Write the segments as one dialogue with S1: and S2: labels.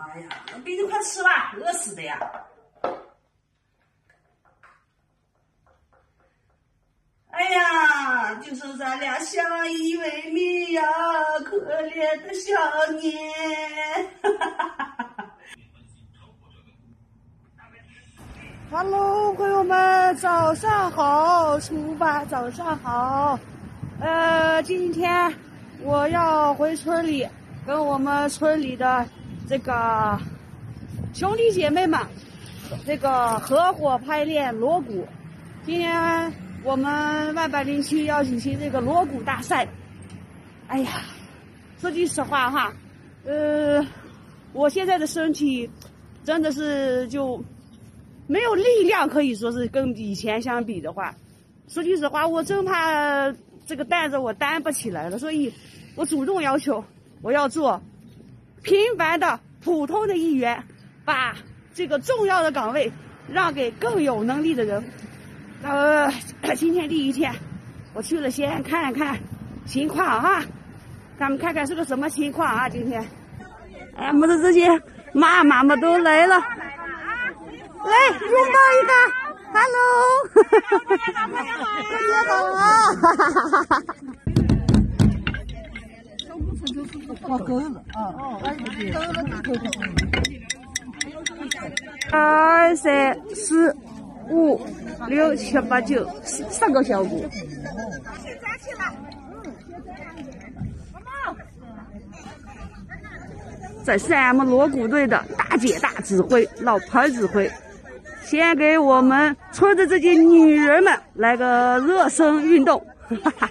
S1: 哎呀，那冰就快吃吧，饿死的呀！哎呀，就是咱俩相依为命呀，可怜的小年。Hello，朋友们，早上好，出发，早上好。呃，今天我要回村里，跟我们村里的这个兄弟姐妹们，这个合伙排练锣鼓。今天我们万百零七要举行这个锣鼓大赛。哎呀，说句实话哈，呃，我现在的身体真的是就没有力量，可以说是跟以前相比的话，说句实话，我真怕。这个担子我担不起来了，所以我主动要求我要做平凡的普通的一员，把这个重要的岗位让给更有能力的人。呃，今天第一天，我去了先看一看情况啊，咱们看看是个什么情况啊？今天，哎，我们的这些妈妈们都来了，来拥抱一个。Hello，大家好，大家好啊！哈哈哈哈哈！我够了啊！哦，二三四五六七八九十十个小鼓。这是俺们锣鼓队的大姐大指挥，老潘指挥。先给我们村子这些女人们来个热身运动，哈哈。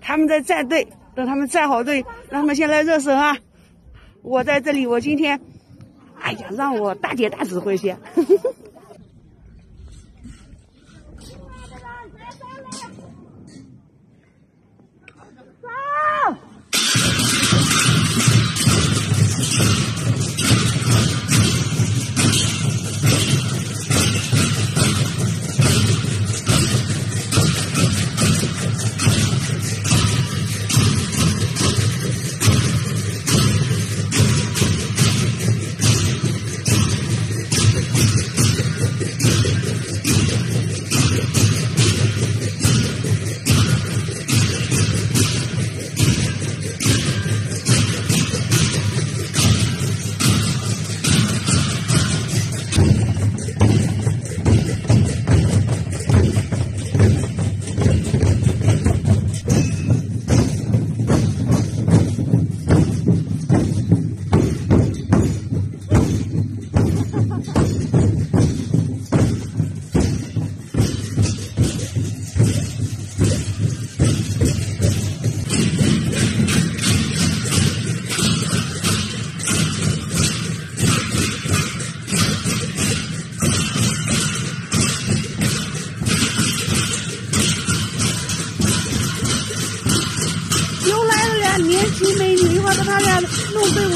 S1: 他们在站队，等他们站好队，让他们先来热身啊！我在这里，我今天，哎呀，让我大姐大指挥先。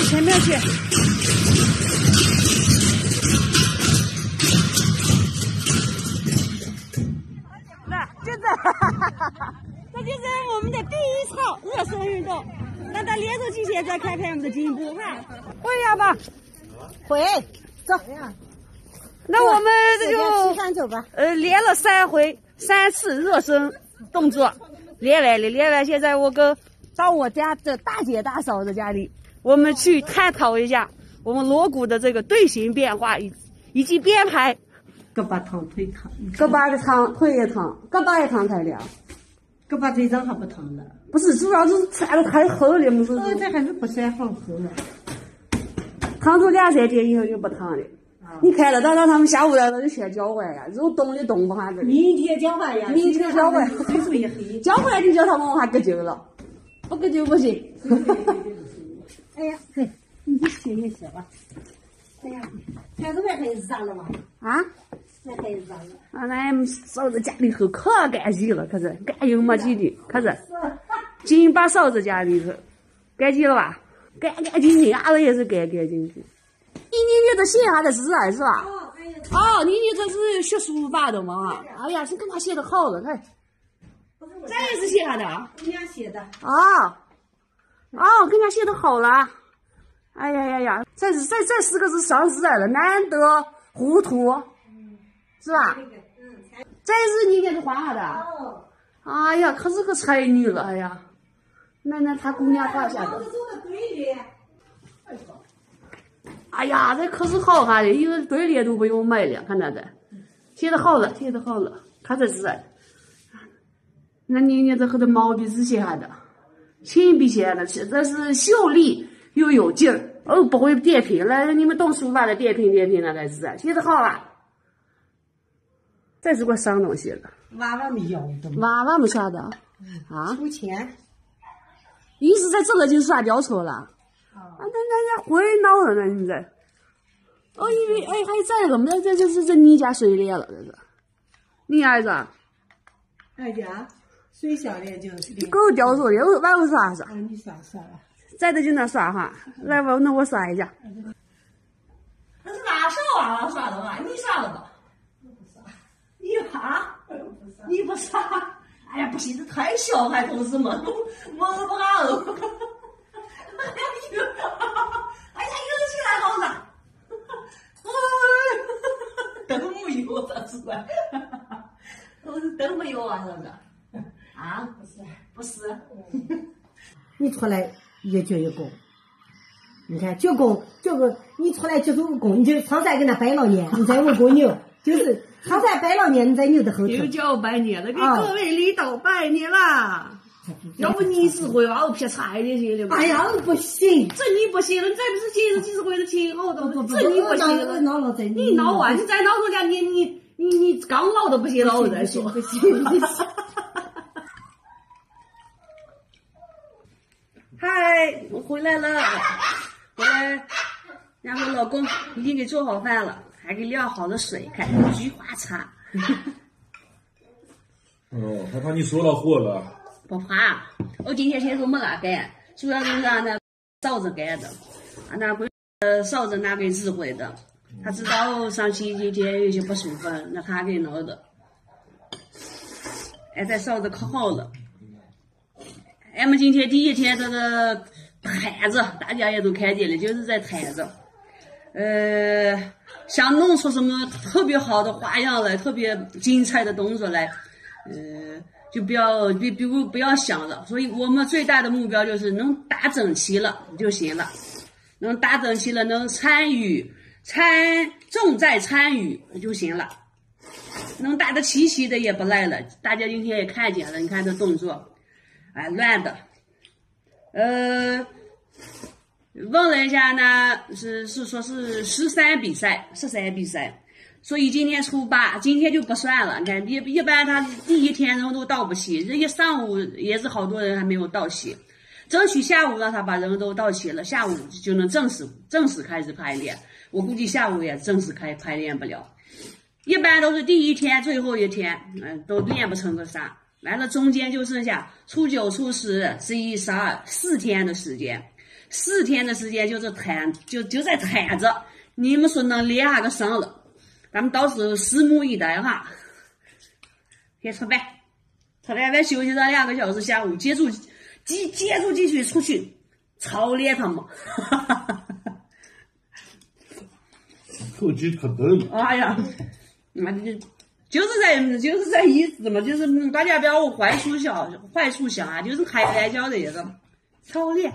S1: 前面去。那，就这，这就是我们的第一套热身运动。那咱连着几天再看看我们的进步哈。会呀吧？会。走。那我们这就走吧。呃，连了三回，三次热身动作，练完了，练完。现在我跟到我家的大姐大嫂子家里。我们去探讨一下我们锣鼓的这个队形变化以以及编排。
S2: 胳膊疼，腿疼。
S1: 胳膊的疼，腿也疼，胳膊也疼太了。
S2: 胳膊腿上还不疼了？
S1: 不是，主要是穿的太厚了，不是。
S2: 哦，这还是不算很厚了。
S1: 烫出两三天以后就不疼了。你看了，等到他们下午来了就先交换呀，肉冻的冻不下去。
S2: 明天交换呀。
S1: 明天交换。
S2: 岁数也黑。
S1: 交换就叫他们往下搁劲了，不搁劲不行。
S2: 哎呀，嘿，你歇一歇吧。哎呀，天都快开始热了嘛。啊？
S1: 俺嫂子家里头可干净了，可是干净没几的，可是。进把嫂子家里头，干净了吧？干干净净，俺们也是干干净净。你你你这写下的字啊是吧？哦，哦，你你这是学书法的吗？哎呀，是干嘛写的好了，看。咱也是写下的啊。
S2: 你俩写的。
S1: 啊。哦，跟人家写的好了。哎呀呀呀，这是这这四个字上字来了，难得糊涂，是吧？这是你给他画的。哦。哎呀，可是个才女了，哎呀。那那他姑娘画下的。哎呀，这可是好哈的，一个对联都不用买了，看那的，写的好了，写的好了，看这字。那你你这和这毛笔字写下的，亲笔写的，这是秀丽又有劲儿。哦，不会点评，来你们懂书法的点评点评那个字，写的好啊。这是个啥东西了？
S2: 娃娃没要的。
S1: 娃娃没啥的。啊？
S2: 出钱。
S1: 意思在这个就耍吊车了。啊，那那那会闹了呢？你这。哦，因为哎还有这个么？这这这这你家谁脸了？这是。你儿子。
S2: 儿家。谁小的就。
S1: 狗吊车的，我玩我耍
S2: 耍。啊，你耍耍了。
S1: 在的就那耍哈，来吧，那我耍一下。
S2: 那是哪时候娃娃耍的嘛？你耍了吧？你怕？你不耍？哎呀，不行，这太小，孩同志们，我不好。哎呀，哎呀，有起来好了。都 没有，啊，是不是？啊，不是，不是。你出来。也鞠一躬，你看鞠躬，鞠个你出来鞠个躬，你就常在跟那拜老年，你再问过牛，就是常在拜老年，你在牛的后头。
S1: 又叫拜年了，给各位领导拜年啦！要不你是会熬撇菜那些的
S2: 吗？哎呀，不行，
S1: 这你不行，你再不是几十几十回的请好多，这你不
S2: 行。闹了，
S1: 你闹完，你再闹人家，你你你你刚闹都不行，闹再说。
S2: 不行，不行。
S1: 嗨，我回来了，回来，然后老公已经给做好饭了，还给晾好了水，看菊花茶。
S3: 哦，还怕你收到货了？
S1: 不怕，我今天先都没哪干，主要是让他嫂子干的，俺，那闺呃嫂子那给指挥的，他知道上期今天有些不舒服，那他给弄的，哎，这嫂子可好了。俺们今天第一天这个摊子，大家也都看见了，就是在摊子，呃，想弄出什么特别好的花样来，特别精彩的动作来，呃，就不要比比如不要想了。所以我们最大的目标就是能打整齐了就行了，能打整齐了，能参与参重在参与就行了，能打得齐齐的也不赖了。大家今天也看见了，你看这动作。哎，乱的，呃，问了一下呢，是是说是十三比赛，十三比赛，所以今天初八，今天就不算了。你看，一一般他第一天人都到不齐，人家上午也是好多人还没有到齐，争取下午让他把人都到齐了，下午就能正式正式开始排练。我估计下午也正式开排练不了，一般都是第一天最后一天，嗯，都练不成个啥。完了，中间就剩下初九、初十、十一、十二四天的时间，四天的时间就是摊，就就在摊着。你们说能练下个啥了？咱们到时候拭目以待哈。先吃饭，吃完饭休息上两个小时，下午接着继接着继续出去操练他们。
S3: 手机可逗了。
S1: 哎呀，妈的！就是在就是在意思嘛，就是大家不要坏处想，坏处想啊，就是开玩笑的一个操练。